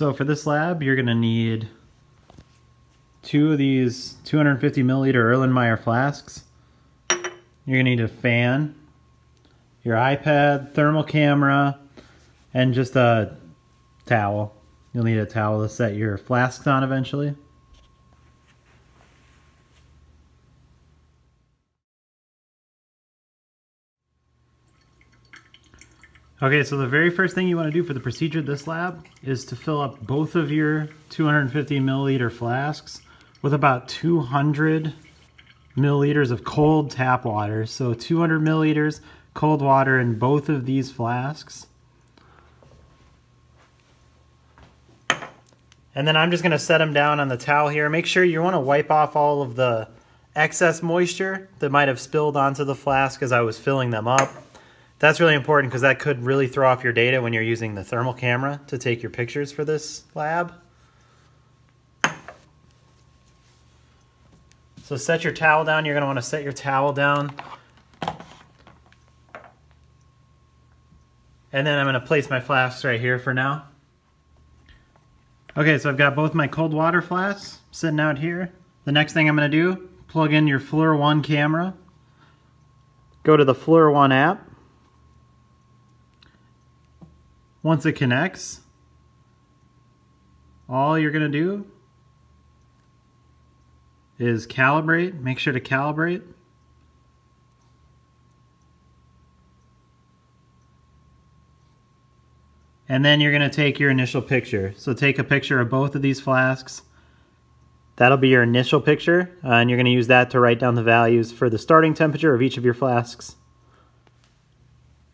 So for this lab, you're gonna need two of these 250 milliliter Erlenmeyer flasks. You're gonna need a fan, your iPad, thermal camera, and just a towel. You'll need a towel to set your flasks on eventually. Okay, so the very first thing you want to do for the procedure this lab is to fill up both of your 250 milliliter flasks with about 200 milliliters of cold tap water. So 200 milliliters cold water in both of these flasks. And then I'm just going to set them down on the towel here. Make sure you want to wipe off all of the excess moisture that might have spilled onto the flask as I was filling them up. That's really important because that could really throw off your data when you're using the thermal camera to take your pictures for this lab. So set your towel down. You're going to want to set your towel down. And then I'm going to place my flasks right here for now. Okay, so I've got both my cold water flasks sitting out here. The next thing I'm going to do, plug in your FLIR One camera. Go to the FLIR One app. Once it connects, all you're going to do is calibrate. Make sure to calibrate. And then you're going to take your initial picture. So take a picture of both of these flasks. That'll be your initial picture, uh, and you're going to use that to write down the values for the starting temperature of each of your flasks.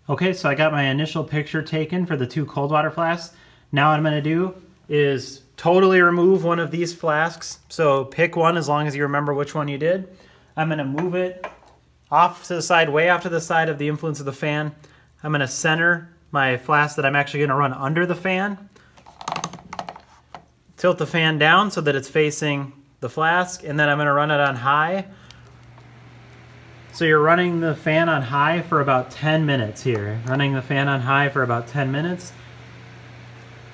Okay, so I got my initial picture taken for the two cold water flasks. Now what I'm gonna do is totally remove one of these flasks. So pick one as long as you remember which one you did. I'm gonna move it off to the side, way off to the side of the influence of the fan. I'm gonna center my flask that I'm actually gonna run under the fan. Tilt the fan down so that it's facing the flask, and then I'm gonna run it on high. So you're running the fan on high for about 10 minutes here. Running the fan on high for about 10 minutes.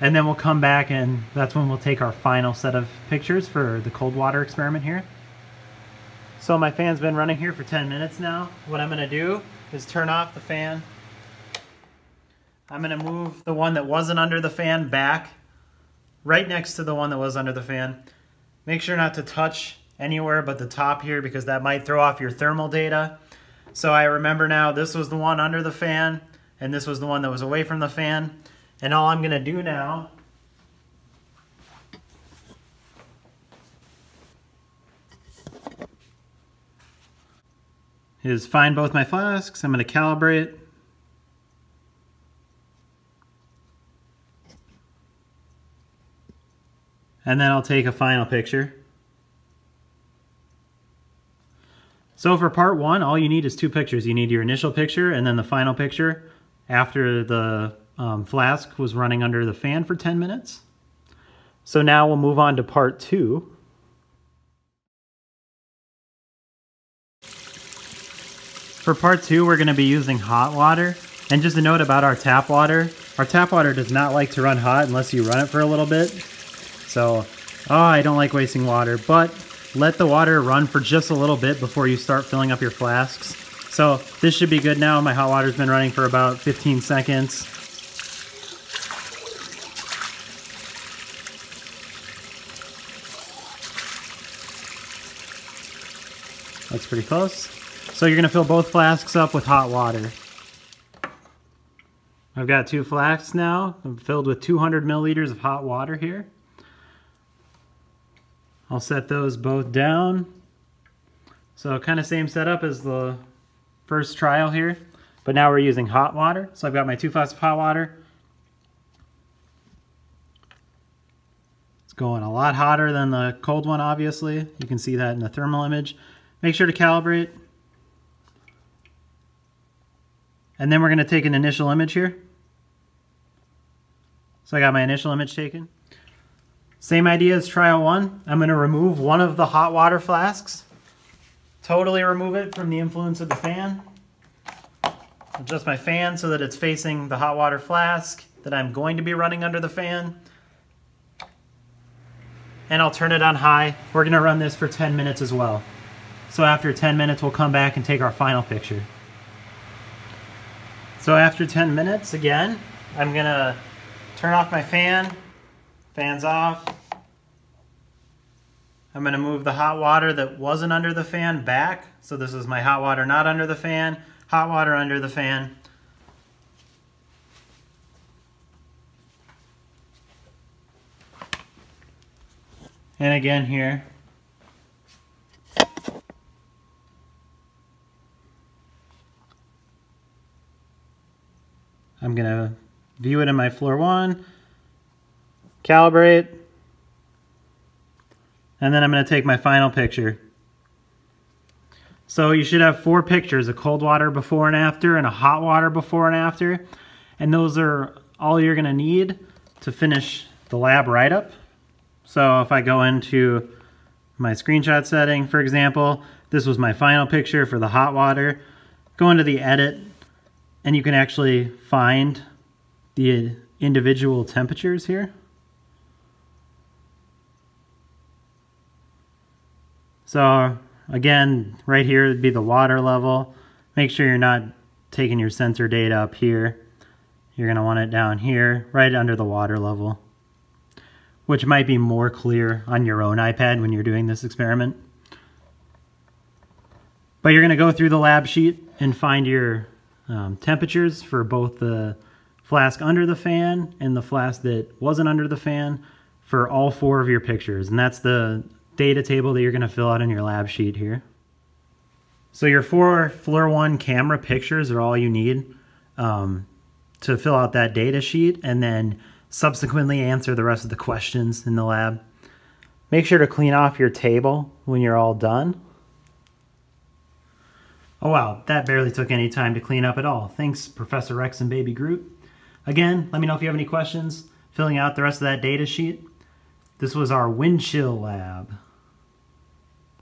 And then we'll come back and that's when we'll take our final set of pictures for the cold water experiment here. So my fan's been running here for 10 minutes now. What I'm gonna do is turn off the fan. I'm gonna move the one that wasn't under the fan back right next to the one that was under the fan. Make sure not to touch anywhere but the top here because that might throw off your thermal data. So I remember now this was the one under the fan and this was the one that was away from the fan. And all I'm going to do now is find both my flasks. I'm going to calibrate. And then I'll take a final picture. So for part one, all you need is two pictures. You need your initial picture and then the final picture after the um, flask was running under the fan for 10 minutes. So now we'll move on to part two. For part two, we're gonna be using hot water. And just a note about our tap water, our tap water does not like to run hot unless you run it for a little bit. So, oh, I don't like wasting water, but let the water run for just a little bit before you start filling up your flasks. So this should be good now. My hot water's been running for about 15 seconds. That's pretty close. So you're gonna fill both flasks up with hot water. I've got two flasks now. I'm filled with 200 milliliters of hot water here. I'll set those both down. So kind of same setup as the first trial here, but now we're using hot water. So I've got my two flasks of hot water. It's going a lot hotter than the cold one, obviously. You can see that in the thermal image. Make sure to calibrate. And then we're gonna take an initial image here. So I got my initial image taken. Same idea as trial one. I'm going to remove one of the hot water flasks. Totally remove it from the influence of the fan. Adjust my fan so that it's facing the hot water flask that I'm going to be running under the fan. and I'll turn it on high. We're gonna run this for 10 minutes as well. So after 10 minutes, we'll come back and take our final picture. So after 10 minutes, again, I'm gonna turn off my fan, fan's off. I'm gonna move the hot water that wasn't under the fan back. So this is my hot water not under the fan, hot water under the fan. And again here. I'm going to view it in my FLIR One, calibrate, and then I'm going to take my final picture. So you should have four pictures, a cold water before and after and a hot water before and after. And those are all you're going to need to finish the lab write-up. So if I go into my screenshot setting, for example, this was my final picture for the hot water. Go into the edit and you can actually find the individual temperatures here. So again, right here would be the water level. Make sure you're not taking your sensor data up here. You're going to want it down here, right under the water level, which might be more clear on your own iPad when you're doing this experiment. But you're going to go through the lab sheet and find your um, temperatures for both the flask under the fan and the flask that wasn't under the fan for all four of your pictures. And that's the data table that you're going to fill out in your lab sheet here. So your four FLIR One camera pictures are all you need um, to fill out that data sheet and then subsequently answer the rest of the questions in the lab. Make sure to clean off your table when you're all done. Oh wow, that barely took any time to clean up at all. Thanks, Professor Rex and Baby Groot. Again, let me know if you have any questions filling out the rest of that data sheet. This was our wind chill lab.